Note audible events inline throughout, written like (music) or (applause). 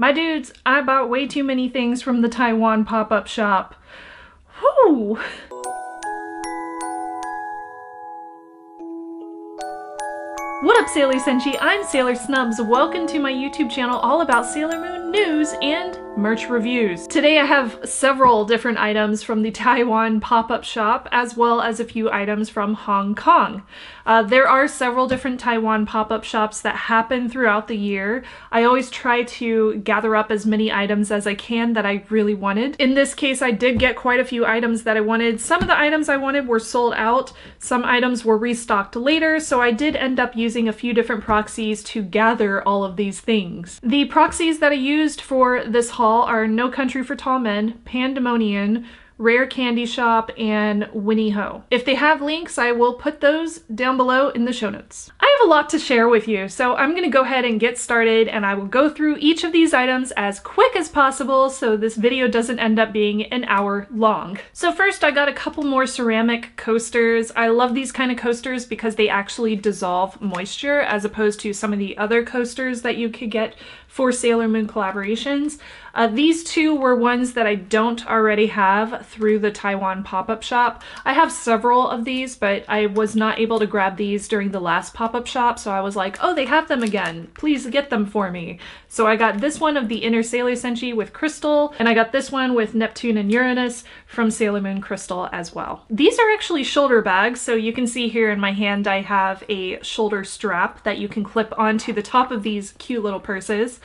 My dudes, I bought way too many things from the Taiwan pop-up shop. Whew! What up Sailor Senshi? I'm Sailor Snubs. Welcome to my YouTube channel all about Sailor Moon news and merch reviews. Today I have several different items from the (laughs) Taiwan pop-up shop as well as a few items from Hong Kong. Uh, there are several different Taiwan pop-up shops that happen throughout the year. I always try to gather up as many items as I can that I really wanted. In this case I did get quite a few items that I wanted. Some of the items I wanted were sold out, some items were restocked later, so I did end up using a few different proxies to gather all of these things. The proxies that I used for this haul are No Country for Tall Men, Pandemonium, Rare Candy Shop, and Winnie Ho. If they have links, I will put those down below in the show notes. I have a lot to share with you, so I'm gonna go ahead and get started and I will go through each of these items as quick as possible so this video doesn't end up being an hour long. So first I got a couple more ceramic coasters. I love these kind of coasters because they actually dissolve moisture as opposed to some of the other coasters that you could get for Sailor Moon collaborations. Uh, these two were ones that I don't already have through the Taiwan pop-up shop. I have several of these, but I was not able to grab these during the last pop-up shop, so I was like, oh, they have them again. Please get them for me. So I got this one of the Inner Sailor Senshi with Crystal, and I got this one with Neptune and Uranus from Sailor Moon Crystal as well. These are actually shoulder bags, so you can see here in my hand I have a shoulder strap that you can clip onto the top of these cute little purses.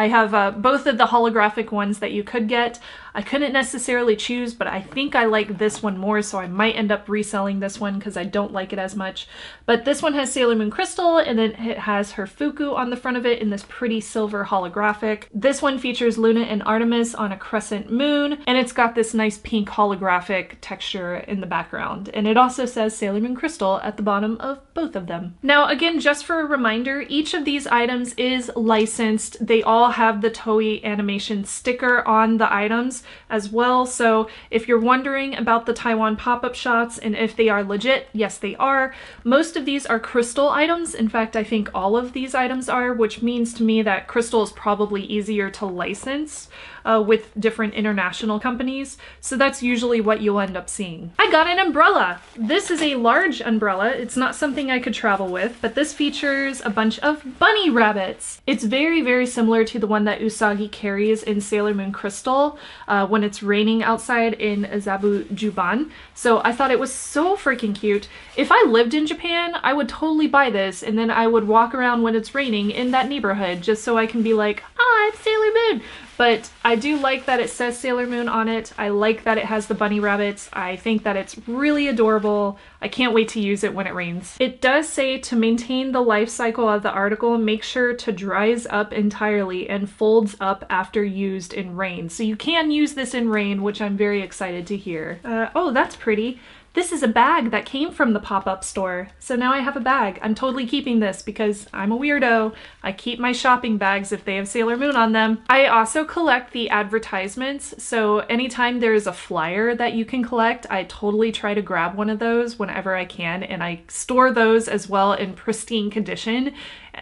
I have uh, both of the holographic ones that you could get. I couldn't necessarily choose, but I think I like this one more, so I might end up reselling this one because I don't like it as much. But this one has Sailor Moon Crystal, and then it has her Fuku on the front of it in this pretty silver holographic. This one features Luna and Artemis on a crescent moon, and it's got this nice pink holographic texture in the background. And it also says Sailor Moon Crystal at the bottom of both of them. Now, again, just for a reminder, each of these items is licensed. They all have the Toei animation sticker on the items as well. So if you're wondering about the Taiwan pop-up shots and if they are legit, yes, they are. Most of these are crystal items. In fact, I think all of these items are, which means to me that crystal is probably easier to license uh, with different international companies. So that's usually what you'll end up seeing. I got an umbrella. This is a large umbrella. It's not something I could travel with, but this features a bunch of bunny rabbits. It's very, very similar to the one that Usagi carries in Sailor Moon Crystal uh, when it's raining outside in Azabu Juban. So I thought it was so freaking cute. If I lived in Japan, I would totally buy this and then I would walk around when it's raining in that neighborhood just so I can be like, ah, it's Sailor Moon. But I do like that it says Sailor Moon on it. I like that it has the bunny rabbits. I think that it's really adorable. I can't wait to use it when it rains. It does say to maintain the life cycle of the article, make sure to dries up entirely and folds up after used in rain. So you can use this in rain, which I'm very excited to hear. Uh, oh, that's pretty. This is a bag that came from the pop-up store. So now I have a bag. I'm totally keeping this because I'm a weirdo. I keep my shopping bags if they have Sailor Moon on them. I also collect the advertisements. So anytime there's a flyer that you can collect, I totally try to grab one of those whenever I can. And I store those as well in pristine condition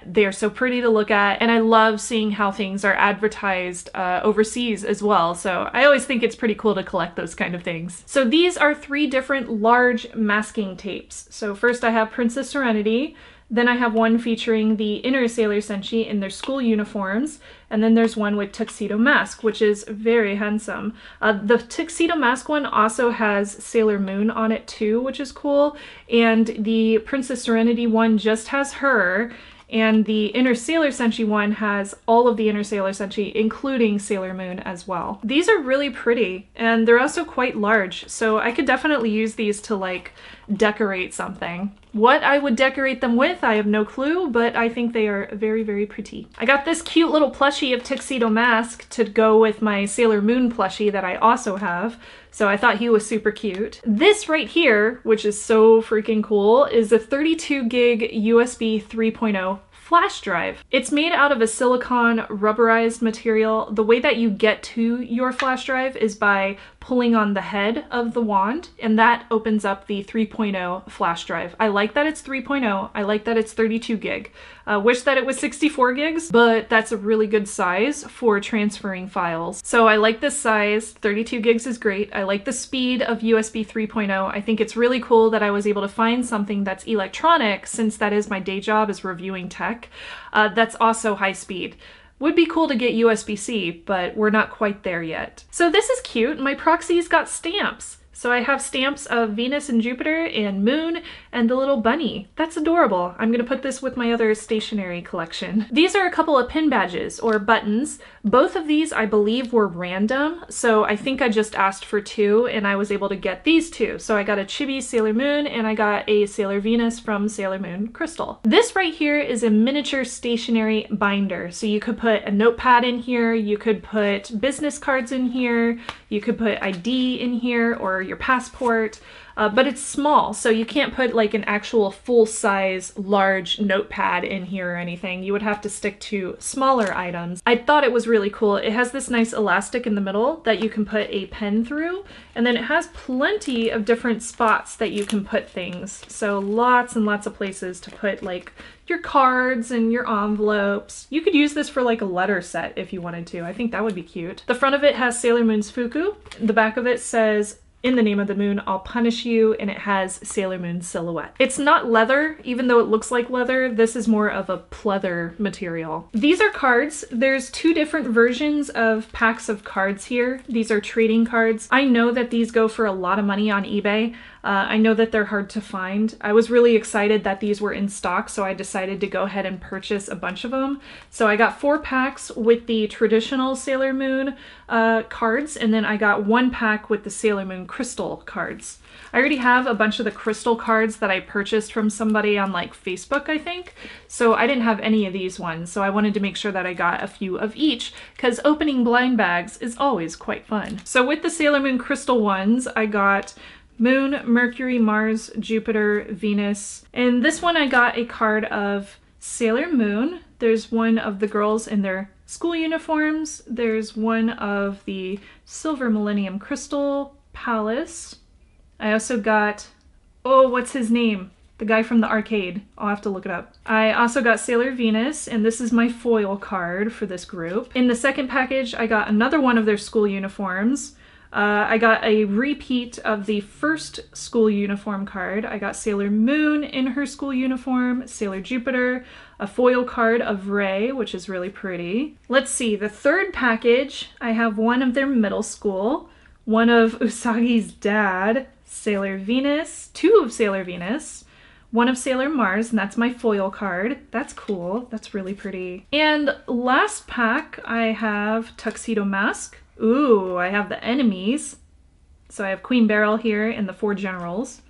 they're so pretty to look at, and I love seeing how things are advertised uh, overseas as well. So I always think it's pretty cool to collect those kind of things. So these are three different large masking tapes. So first I have Princess Serenity, then I have one featuring the inner Sailor Senshi in their school uniforms, and then there's one with Tuxedo Mask, which is very handsome. Uh, the Tuxedo Mask one also has Sailor Moon on it too, which is cool, and the Princess Serenity one just has her, and the Inner Sailor Senshi one has all of the Inner Sailor Senshi, including Sailor Moon as well. These are really pretty, and they're also quite large, so I could definitely use these to like decorate something. What I would decorate them with, I have no clue, but I think they are very, very pretty. I got this cute little plushie of Tuxedo Mask to go with my Sailor Moon plushie that I also have, so I thought he was super cute. This right here, which is so freaking cool, is a 32 gig USB 3.0 flash drive. It's made out of a silicone rubberized material. The way that you get to your flash drive is by pulling on the head of the wand, and that opens up the 3.0 flash drive. I like that it's 3.0. I like that it's 32 gig. Uh, wish that it was 64 gigs, but that's a really good size for transferring files. So I like this size. 32 gigs is great. I like the speed of USB 3.0. I think it's really cool that I was able to find something that's electronic since that is my day job is reviewing tech. Uh, that's also high speed. Would be cool to get USB-C, but we're not quite there yet. So this is cute. My proxy's got stamps. So I have stamps of Venus and Jupiter and Moon and the little bunny. That's adorable. I'm gonna put this with my other stationery collection. These are a couple of pin badges or buttons. Both of these I believe were random. So I think I just asked for two and I was able to get these two. So I got a Chibi Sailor Moon and I got a Sailor Venus from Sailor Moon Crystal. This right here is a miniature stationery binder. So you could put a notepad in here, you could put business cards in here, you could put ID in here or your passport, uh, but it's small, so you can't put like an actual full-size large notepad in here or anything. You would have to stick to smaller items. I thought it was really cool. It has this nice elastic in the middle that you can put a pen through, and then it has plenty of different spots that you can put things. So lots and lots of places to put like your cards and your envelopes. You could use this for like a letter set if you wanted to. I think that would be cute. The front of it has Sailor Moon's Fuku. The back of it says in the name of the moon, I'll punish you, and it has Sailor Moon silhouette. It's not leather, even though it looks like leather, this is more of a pleather material. These are cards. There's two different versions of packs of cards here. These are trading cards. I know that these go for a lot of money on eBay. Uh, I know that they're hard to find. I was really excited that these were in stock, so I decided to go ahead and purchase a bunch of them. So I got four packs with the traditional Sailor Moon uh, cards, and then I got one pack with the Sailor Moon crystal cards. I already have a bunch of the crystal cards that I purchased from somebody on like Facebook, I think. So I didn't have any of these ones, so I wanted to make sure that I got a few of each because opening blind bags is always quite fun. So with the Sailor Moon crystal ones, I got Moon, Mercury, Mars, Jupiter, Venus. And this one I got a card of Sailor Moon. There's one of the girls in their school uniforms. There's one of the Silver Millennium Crystal Palace. I also got, oh, what's his name? The guy from the arcade. I'll have to look it up. I also got Sailor Venus, and this is my foil card for this group. In the second package, I got another one of their school uniforms. Uh, I got a repeat of the first school uniform card. I got Sailor Moon in her school uniform, Sailor Jupiter, a foil card of Rei, which is really pretty. Let's see, the third package, I have one of their middle school, one of (laughs) Usagi's dad, Sailor Venus, two of Sailor Venus, one of Sailor Mars, and that's my foil card. That's cool. That's really pretty. And last pack, I have Tuxedo Mask, Ooh, I have the enemies. So I have Queen Beryl here and the four generals.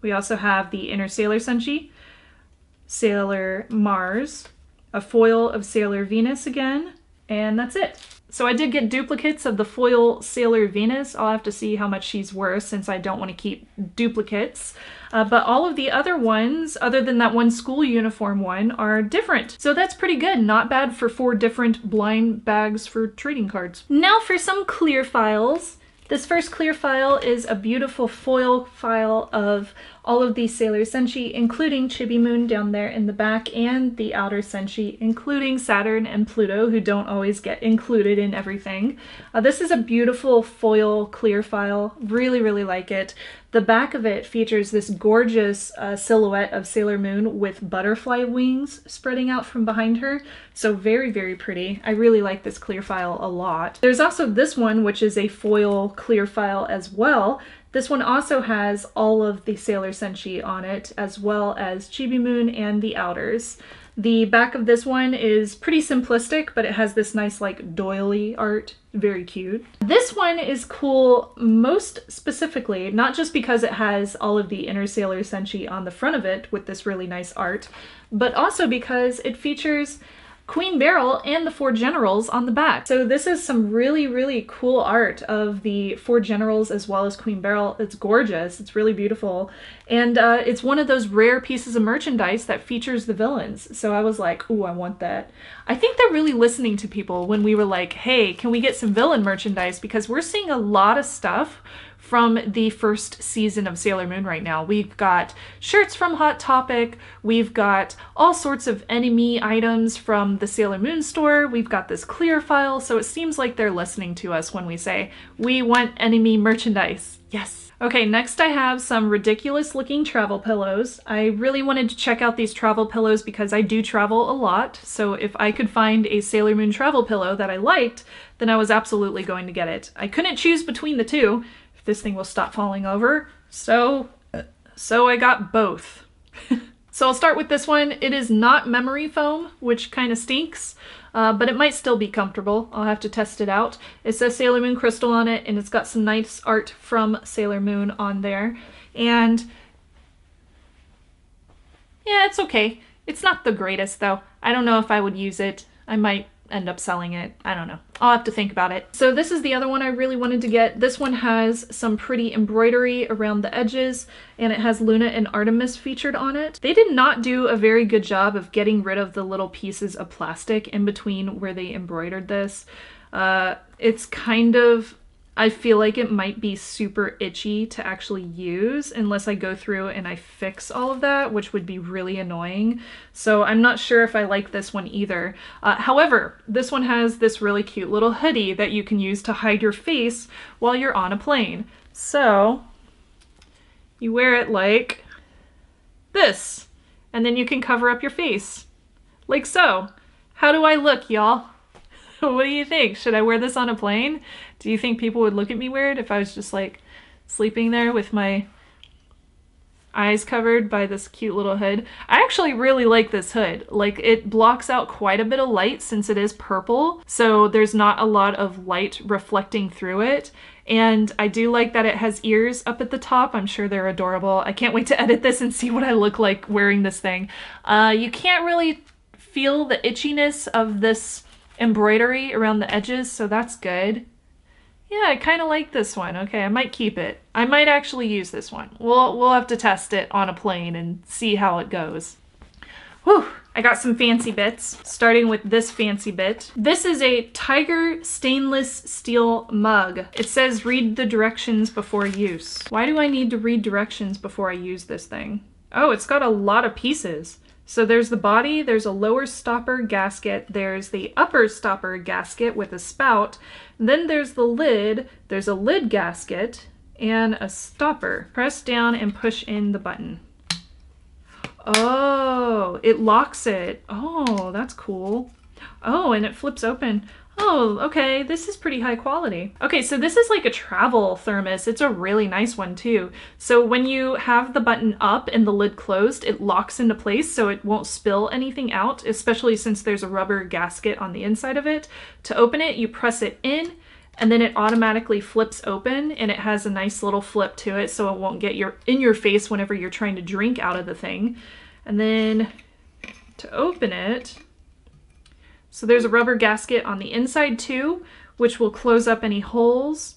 We also have the Inner Sailor Senshi, Sailor Mars, a foil of Sailor Venus again, and that's it. So I did get duplicates of the foil Sailor Venus. I'll have to see how much she's worth since I don't want to keep duplicates. Uh, but all of the other ones, other than that one school uniform one, are different. So that's pretty good. Not bad for four different blind bags for trading cards. Now for some clear files. This first clear file is a beautiful foil file of all of these Sailor Senshi, including Chibi Moon down there in the back, and the outer Senshi, including Saturn and Pluto, who don't always get included in everything. Uh, this is a beautiful foil clear file. Really, really like it. The back of it features this gorgeous uh, silhouette of Sailor Moon with butterfly wings spreading out from behind her. So very, very pretty. I really like this clear file a lot. There's also this one, which is a foil clear file as well. This one also has all of the Sailor Senshi on it, as well as Chibi Moon and the Outers. The back of this one is pretty simplistic, but it has this nice like doily art. Very cute. This one is cool most specifically, not just because it has all of the Inner Sailor Senshi on the front of it with this really nice art, but also because it features Queen Beryl and the four generals on the back. So this is some really, really cool art of the four generals as well as Queen Beryl. It's gorgeous. It's really beautiful. And uh, it's one of those rare pieces of merchandise that features the villains. So I was like, ooh, I want that. I think they're really listening to people when we were like, hey, can we get some villain merchandise? Because we're seeing a lot of stuff from the first season of Sailor Moon right now. We've got shirts from Hot Topic, we've got all sorts of enemy items from the Sailor Moon store, we've got this clear file, so it seems like they're listening to us when we say, we want enemy merchandise. Yes. Okay, next I have some ridiculous looking travel pillows. I really wanted to check out these travel pillows because I do travel a lot, so if I could find a Sailor Moon travel pillow that I liked, then I was absolutely going to get it. I couldn't choose between the two, this thing will stop falling over. So, so I got both. (laughs) so I'll start with this one. It is not memory foam, which kind of stinks, uh, but it might still be comfortable. I'll have to test it out. It says Sailor Moon Crystal on it, and it's got some nice art from Sailor Moon on there. And yeah, it's okay. It's not the greatest though. I don't know if I would use it. I might end up selling it. I don't know. I'll have to think about it. So this is the other one I really wanted to get. This one has some pretty embroidery around the edges and it has Luna and Artemis featured on it. They did not do a very good job of getting rid of the little pieces of plastic in between where they embroidered this. Uh, it's kind of I feel like it might be super itchy to actually use unless I go through and I fix all of that, which would be really annoying. So I'm not sure if I like this one either. Uh, however, this one has this really cute little hoodie that you can use to hide your face while you're on a plane. So you wear it like this, and then you can cover up your face, like so. How do I look, y'all? (laughs) what do you think? Should I wear this on a plane? Do you think people would look at me weird if I was just like sleeping there with my eyes covered by this cute little hood? I actually really like this hood. Like it blocks out quite a bit of light since it is purple, so there's not a lot of light reflecting through it. And I do like that it has ears up at the top. I'm sure they're adorable. I can't wait to edit this and (laughs) see what I look like wearing this thing. Uh, you can't really feel the itchiness of this embroidery around the edges, so that's good. Yeah, I kind of like this one. Okay, I might keep it. I might actually use this one. We'll, we'll have to test it on a plane and see how it goes. Whew, I got some fancy bits, starting with this fancy bit. This is a Tiger stainless steel mug. It says read the directions before use. Why do I need to read directions before I use this thing? Oh, it's got a lot of pieces. So there's the body, there's a lower stopper gasket, there's the upper stopper gasket with a spout, then there's the lid, there's a lid gasket, and a stopper. Press down and push in the button. Oh, it locks it. Oh, that's cool. Oh, and it flips open. Oh, okay, this is pretty high quality. Okay, so this is like a travel thermos. It's a really nice one too. So when you have the button up and the lid closed, it locks into place so it won't spill anything out, especially since there's a rubber gasket on the inside of it. To open it, you press it in and then it automatically flips open and it has a nice little flip to it so it won't get your in your face whenever you're trying to drink out of the thing. And then to open it, so there's a rubber gasket on the inside too, which will close up any holes.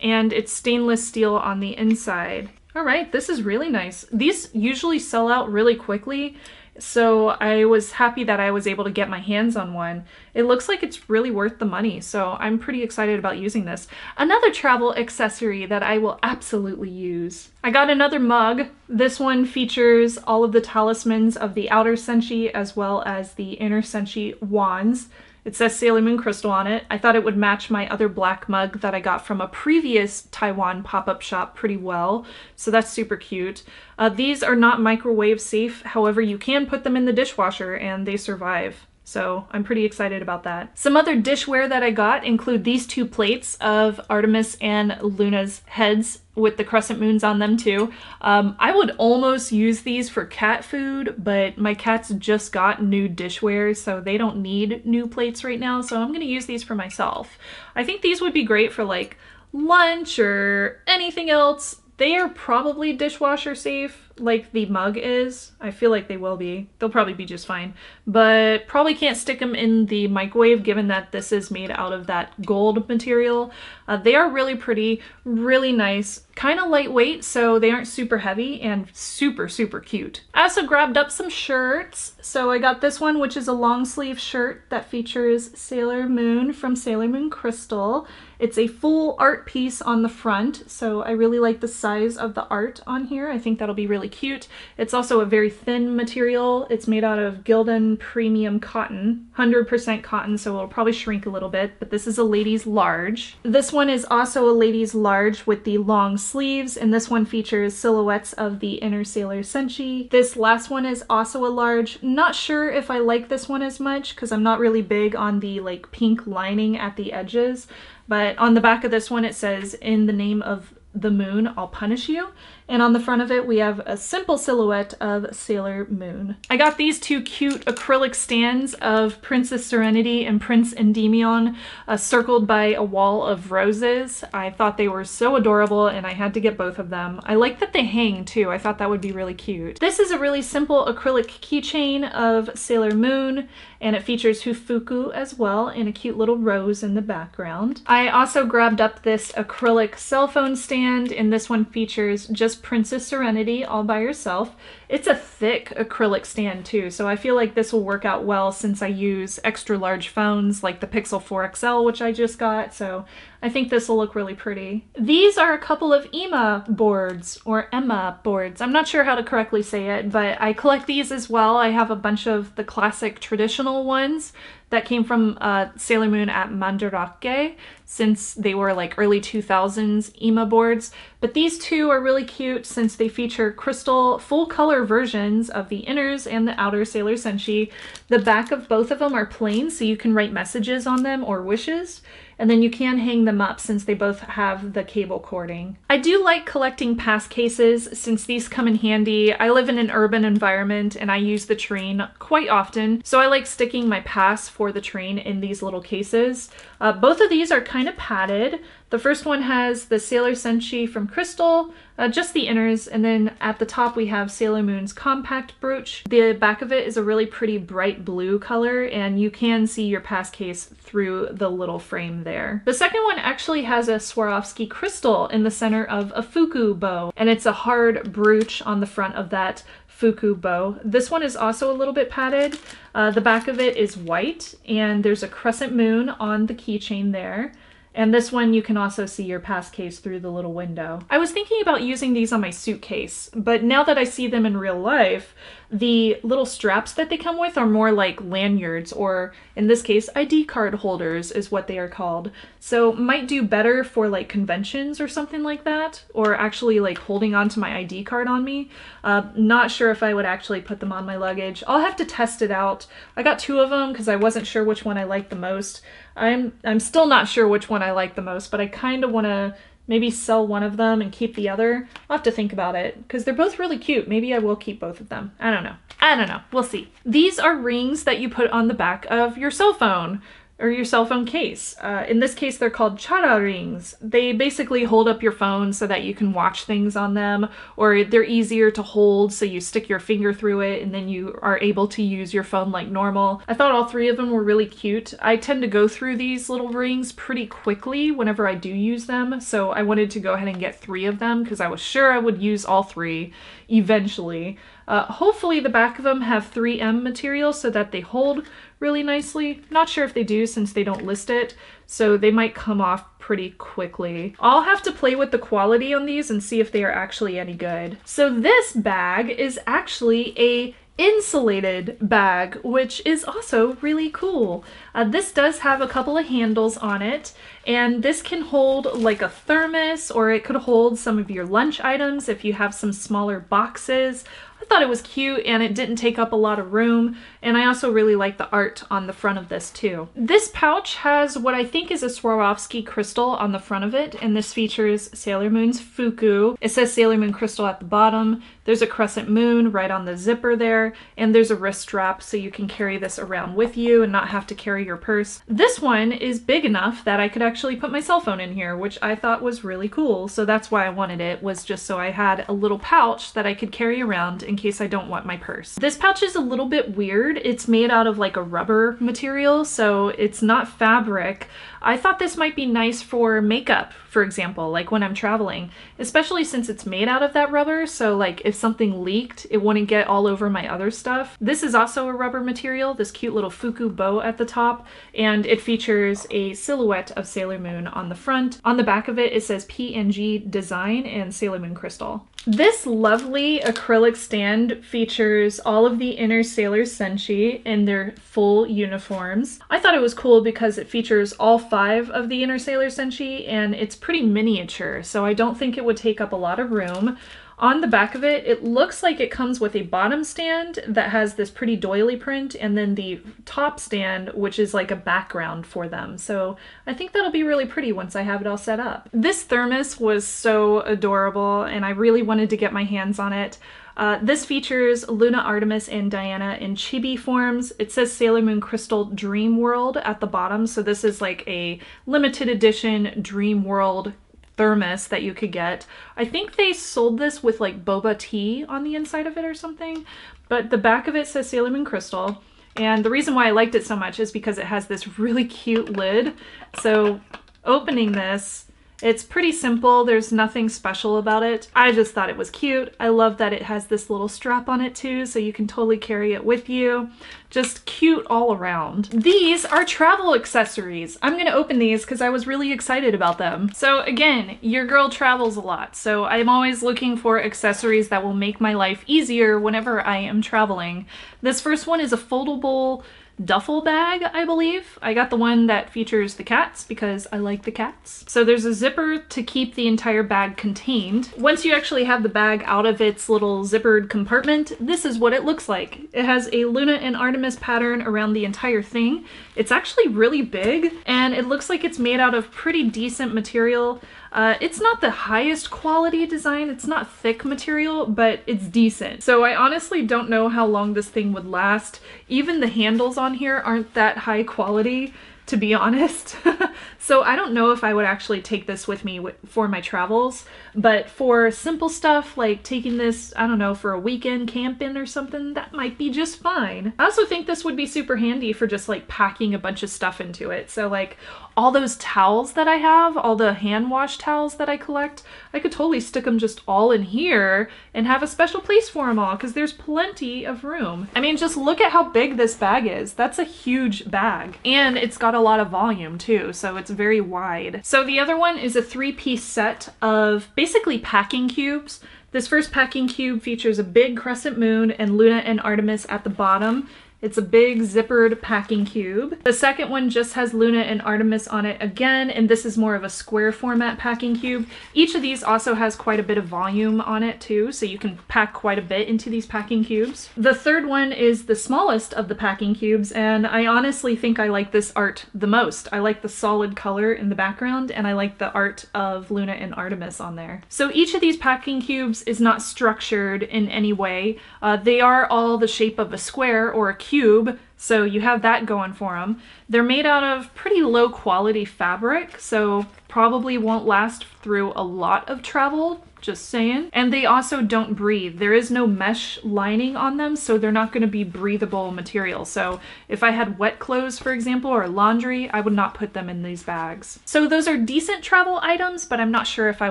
And it's stainless steel on the inside. All right, this is really nice. These usually sell out really quickly, so I was happy that I was able to get my hands on one. It looks like it's really worth the money, so I'm pretty excited about using this. Another travel accessory that I will absolutely use. I got another mug. This one features all of the talismans of the outer senshi as well as the inner senshi wands. It says Sailor Moon Crystal on it. I thought it would match my other black mug that I got from a previous Taiwan pop-up shop pretty well, so that's super cute. Uh, these are not microwave safe, however you can put them in the dishwasher and they survive. So I'm pretty excited about that. Some other dishware that I got include these two plates of Artemis and Luna's heads with the crescent moons on them too. Um, I would almost use these for cat food, but my cats just got new dishware, so they don't need new plates right now, so I'm gonna use these for myself. I think these would be great for like lunch or anything else. They are probably dishwasher safe. like the mug is. I feel like they will be. They'll probably be just fine. But probably can't stick them in the microwave given that this is made out of that gold material. Uh, they are really pretty, really nice, kind of lightweight, so they aren't super heavy and super, super cute. I also grabbed up some shirts. So I got this one, which is a long sleeve shirt that features Sailor Moon from Sailor Moon Crystal. It's a full art piece on the front, so I really like the size of the art on here. I think that'll be really cute. It's also a very thin material. It's made out of Gildan Premium Cotton, 100% cotton, so it'll probably shrink a little bit, but this is a ladies large. This one is also a ladies large with the long sleeves, and this one features silhouettes of the inner Sailor Senshi. This last one is also a large. Not sure if I like this one as much because I'm not really big on the like pink lining at the edges. But on the back of this one, it says, in the name of the moon, I'll punish you. And on the front of it, we have a simple silhouette of Sailor Moon. I got these two cute acrylic stands of Princess Serenity and Prince Endymion uh, circled by a wall of roses. I thought they were so adorable and I had to get both of them. I like that they hang too. I thought that would be really cute. This is a really simple acrylic keychain of Sailor Moon and it features her fuku as well and a cute little rose in the background. I also grabbed up this acrylic cell phone stand and this one features just Princess Serenity all by herself. It's a thick acrylic stand too, so I feel like this will work out well since I use extra large phones like the Pixel 4 XL, which I just got, so I think this will look really pretty. These are a couple of EMA boards, or Emma boards. I'm not sure how to correctly say it, but I collect these as well. I have a bunch of the classic traditional ones that came from uh, Sailor Moon at Mandarake since they were like early 2000s EMA boards. But these two are really cute since they feature crystal full color versions of the inners and the outer Sailor Senshi. The back of both of them are plain so you can write messages on them or wishes and then you can hang them up since they both have the cable cording. I do like collecting pass cases since these come in handy. I live in an urban environment and I use the train quite often, so I like sticking my pass for the train in these little cases. Uh, both of these are kind of padded. The first one has the Sailor Senshi from Crystal, uh, just the inners, and then at the top we have Sailor Moon's compact brooch. The back of it is a really pretty bright blue color, and you can see your pass case through the little frame there. The second one actually has a Swarovski crystal in the center of a fuku bow, and it's a hard brooch on the front of that fuku bow. This one is also a little bit padded. Uh, the back of it is white, and there's a crescent moon on the keychain there. And this one you can also see your pass case through the little window. I was thinking about using these on my suitcase, but now that I see them in real life, the little straps that they come with are more like lanyards, or in this case, ID card holders is what they are called. So might do better for like conventions or something like that, or actually like holding onto my ID card on me. Uh, not sure if I would actually put them on my luggage. I'll have to test it out. I got two of them because I wasn't sure which one I liked the most. I'm I'm still not sure which one I like the most, but I kind of want to maybe sell one of them and keep the other. I'll have to think about it because they're both really cute. Maybe I will keep both of them. I don't know. I don't know. We'll see. These are rings that you put on the back of your cell phone or your cell phone case. Uh, in this case, they're called chara rings. They basically hold up your phone so that you can watch things on them, or they're easier to hold so you stick your finger through it and then you are able to use your phone like normal. I thought all three of them were really cute. I tend to go through these little rings pretty quickly whenever I do use them, so I wanted to go ahead and get three of them because I was sure I would use all three eventually. Uh, hopefully the back of them have 3M material so that they hold really nicely. Not sure if they do since they don't list it, so they might come off pretty quickly. I'll have to play with the quality on these and see if they are actually any good. So this bag is actually a insulated bag, which is also really cool. Uh, this does have a couple of handles on it, and this can hold like a thermos, or it could hold some of your lunch items if you have some smaller boxes thought it was cute and it didn't take up a lot of room. And I also really like the art on the front of this too. This pouch has what I think is a Swarovski crystal on the front of it. And this features Sailor Moon's Fuku. It says Sailor Moon crystal at the bottom. There's a crescent moon right on the zipper there. And there's a wrist strap so you can carry this around with you and not have to carry your purse. This one is big enough that I could actually put my cell phone in here, which I thought was really cool. So that's why I wanted it, was just so I had a little pouch that I could carry around in case I don't want my purse. This pouch is a little bit weird. It's made out of like a rubber material, so it's not fabric. I thought this might be nice for makeup, for example, like when I'm traveling, especially since it's made out of that rubber, so like if something leaked, it wouldn't get all over my other stuff. This is also a rubber material, this cute little fuku bow at the top, and it features a silhouette of Sailor Moon on the front. On the back of it, it says PNG Design and Sailor Moon Crystal. This lovely acrylic stand features all of the inner Sailor Senshi in their full uniforms. I thought it was cool because it features all five of the inner Sailor Senshi and it's pretty miniature, so I don't think it would take up a lot of room. On the back of it, it looks like it comes with a bottom stand that has this pretty doily print and then the top stand, which is like a background for them. So I think that'll be really pretty once I have it all set up. This thermos was so adorable and I really wanted to get my hands on it. Uh, this features Luna, Artemis, and Diana in chibi forms. It says Sailor Moon Crystal Dream World at the bottom, so this is like a limited edition Dream World thermos that you could get. I think they sold this with like boba tea on the inside of it or something, but the back of it says Sailor Moon Crystal. And the reason why I liked it so much is because it has this really cute lid. So opening this, it's pretty simple. There's nothing special about it. I just thought it was cute. I love that it has this little strap on it too, so you can totally carry it with you. Just cute all around. These are travel accessories. I'm gonna open these because I was really excited about them. So again, your girl travels a lot, so I'm always looking for accessories that will make my life easier whenever I am traveling. This first one is a foldable duffel bag, I believe. I got the one that features the cats because I like the cats. So there's a zipper to keep the entire bag contained. Once you actually have the bag out of its little zippered compartment, this is what it looks like. It has a Luna and Artemis pattern around the entire thing. It's actually really big and it looks like it's made out of pretty decent material. Uh, it's not the highest quality design, it's not thick material, but it's decent. So I honestly don't know how long this thing would last. Even the handles on here aren't that high quality to be honest. (laughs) so I don't know if I would actually take this with me for my travels, but for simple stuff like taking this, I don't know, for a weekend camping or something, that might be just fine. I also think this would be super handy for just like packing a bunch of stuff into it. So like all those towels that I have, all the hand wash towels that I collect, I could totally stick them just all in here and have a special place for them all because there's plenty of room. I mean, just look at how big this bag is. That's a huge bag. And it's got a lot of volume too, so it's very wide. So the other one is a three-piece set of basically packing cubes. This first packing cube features a big crescent moon and Luna and Artemis at the bottom, it's a big zippered packing cube. The second one just has Luna and Artemis on it again, and this is more of a square format packing cube. Each of these also has quite a bit of volume on it too, so you can pack quite a bit into these packing cubes. The third one is the smallest of the packing cubes, and I honestly think I like this art the most. I like the solid color in the background, and I like the art of Luna and Artemis on there. So each of these packing cubes is not structured in any way. Uh, they are all the shape of a square or a cube cube, so you have that going for them. They're made out of pretty low quality fabric, so probably won't last through a lot of travel, just saying. And they also don't breathe. There is no mesh lining on them, so they're not going to be breathable material. So if I had wet clothes, for example, or laundry, I would not put them in these bags. So those are decent travel items, but I'm not sure if I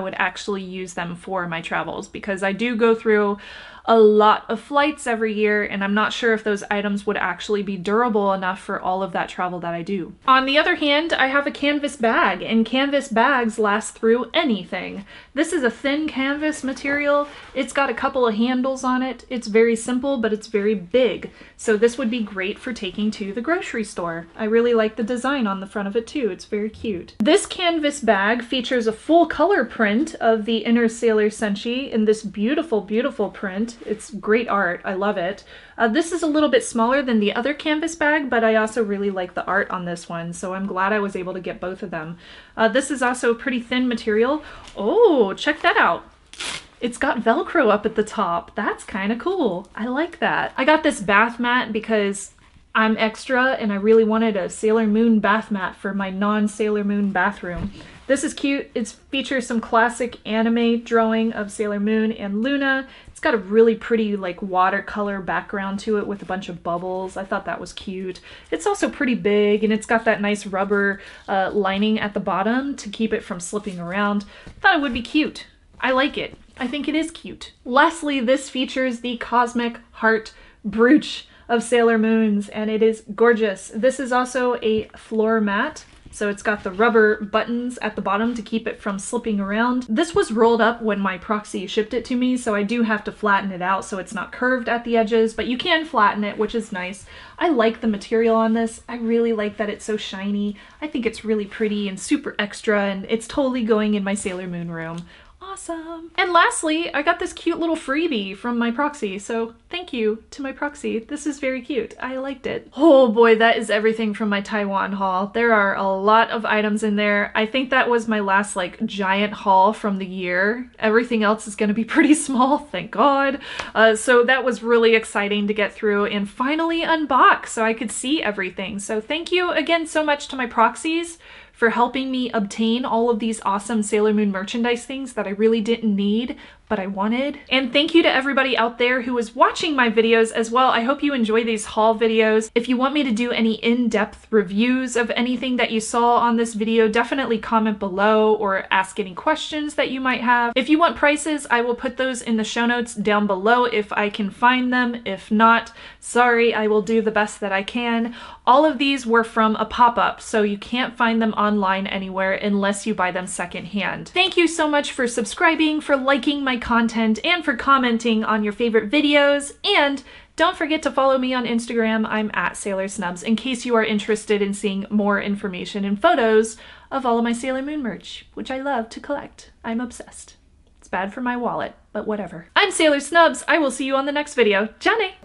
would actually use them for my travels because I do go through a lot of flights every year, and I'm not sure if those items would actually be durable enough for all of that travel that I do. On the other hand, I have a canvas bag, and canvas bags last through anything. This is a thin canvas material. It's got a couple of handles on it. It's very simple, but it's very big. So this would be great for taking to the grocery store. I really like the design on the front of it too. It's very cute. This canvas bag features a full color print of the Inner Sailor Senshi in this beautiful, beautiful print. It's great art. I love it. Uh, this is a little bit smaller than the other canvas bag, but I also really like the art on this one, so I'm glad I was able to get both of them. Uh, this is also a pretty thin material. Oh, check that out. It's got Velcro up at the top. That's kind of cool. I like that. I got this bath mat because I'm extra and I really wanted a Sailor Moon bath mat for my non-Sailor Moon bathroom. This is cute. It features some classic anime drawing of Sailor Moon and Luna. Got a really pretty like watercolor background to it with a bunch of bubbles. I thought that was cute. It's also pretty big and it's got that nice rubber uh, lining at the bottom to keep it from slipping around. Thought it would be cute. I like it. I think it is cute. Lastly, this features the Cosmic Heart brooch of Sailor Moons and it is gorgeous. This is also a floor mat. So it's got the rubber buttons at the bottom to keep it from slipping around. This was rolled up when my proxy shipped it to me, so I do have to flatten it out so it's not curved at the edges, but you can flatten it, which is nice. I like the material on this. I really like that it's so shiny. I think it's really pretty and super extra, and it's totally going in my Sailor Moon room. Awesome. And lastly, I got this cute little freebie from my proxy, so thank you to my proxy. This is very cute. I liked it. Oh boy, that is everything from my Taiwan haul. There are a lot of items in there. I think that was my last like giant haul from the year. Everything else is gonna be (laughs) pretty small, thank God. Uh, so that was really exciting to get through and finally unbox so I could see everything. So thank you again so much to my proxies for helping me obtain all of these awesome Sailor Moon merchandise things that I really didn't need, but I wanted. And thank you to everybody out there who is watching my videos as well. I hope you enjoy these haul videos. If you want me to do any in-depth reviews of anything that you saw on this video, definitely comment below or ask any questions that you might have. If you want prices, I will put those in the show notes down below if I can find them. If not, sorry, I will do the best that I can. All of these were from a pop-up, so you can't find them online anywhere unless you buy them secondhand. Thank you so much for subscribing, for liking my content and for commenting on your favorite videos. And don't forget to follow me on Instagram. I'm at Sailor Snubs in case you are interested in seeing more information and photos of all of my Sailor Moon merch, which I love to collect. I'm obsessed. It's bad for my wallet, but whatever. I'm Sailor Snubs. I will see you on the next video. Johnny!